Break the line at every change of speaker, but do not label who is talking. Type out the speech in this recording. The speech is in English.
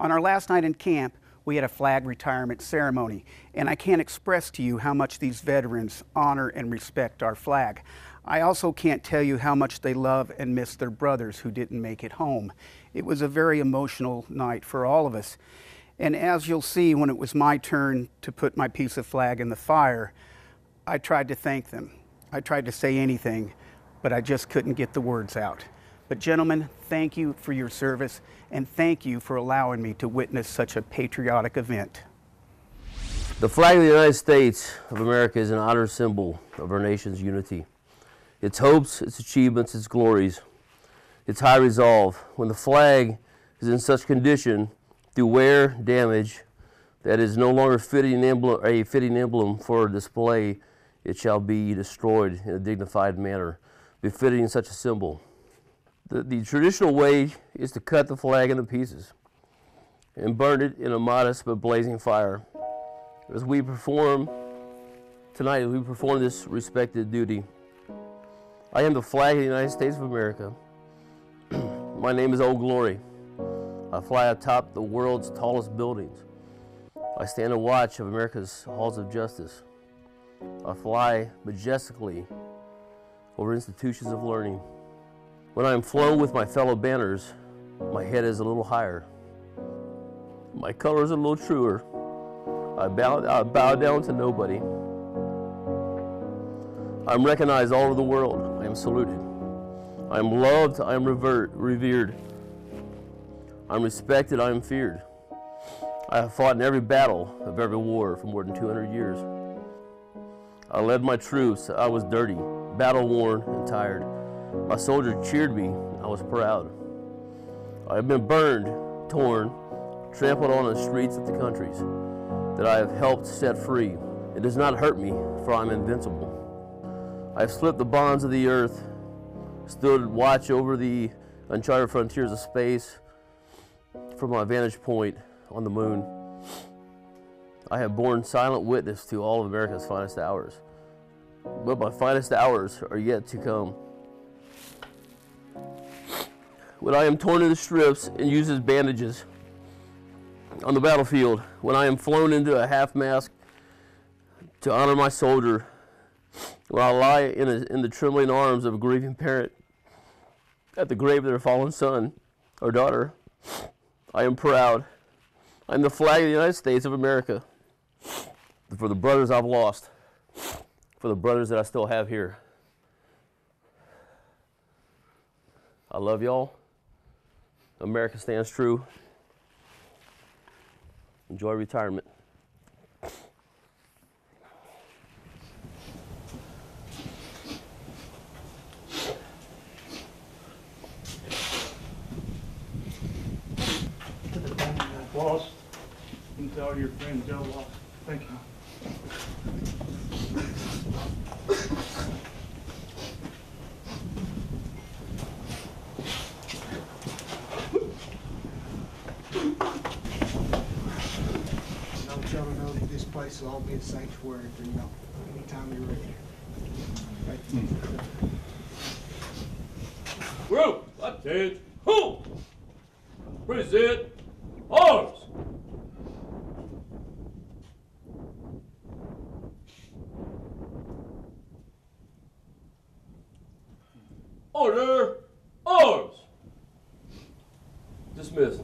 On our last night in camp, we had a flag retirement ceremony, and I can't express to you how much these veterans honor and respect our flag. I also can't tell you how much they love and miss their brothers who didn't make it home. It was a very emotional night for all of us. And as you'll see, when it was my turn to put my piece of flag in the fire, I tried to thank them. I tried to say anything, but I just couldn't get the words out. But, gentlemen, thank you for your service, and thank you for allowing me to witness such a patriotic event.
The flag of the United States of America is an honor symbol of our nation's unity. Its hopes, its achievements, its glories, its high resolve. When the flag is in such condition through wear, damage, that is no longer fitting emblem, a fitting emblem for display, it shall be destroyed in a dignified manner, befitting such a symbol. The, the traditional way is to cut the flag into pieces and burn it in a modest but blazing fire. As we perform tonight, as we perform this respected duty, I am the flag of the United States of America. My name is Old Glory. I fly atop the world's tallest buildings. I stand in watch of America's halls of justice. I fly majestically over institutions of learning. When I am flown with my fellow banners, my head is a little higher. My colors a little truer. I bow, I bow down to nobody. I'm recognized all over the world. I am saluted. I am loved. I am revert, revered. I'm respected. I am feared. I have fought in every battle of every war for more than 200 years. I led my troops. I was dirty, battle worn, and tired. My soldier cheered me. I was proud. I have been burned, torn, trampled on the streets of the countries that I have helped set free. It does not hurt me, for I am invincible. I have slipped the bonds of the earth, stood watch over the uncharted frontiers of space from my vantage point on the moon. I have borne silent witness to all of America's finest hours, but my finest hours are yet to come when I am torn into strips and used as bandages on the battlefield, when I am flown into a half mast to honor my soldier, when I lie in, a, in the trembling arms of a grieving parent at the grave of their fallen son or daughter, I am proud. I am the flag of the United States of America for the brothers I've lost, for the brothers that I still have here. I love y'all. America stands true. Enjoy retirement.
Lost. And tell your friend Joe lost. Thank you.
Let the children know that this place will all be a sanctuary for you know, anytime you're ready. Thank you.
Group, that's it. Who? Present arms. Order arms. Dismissed.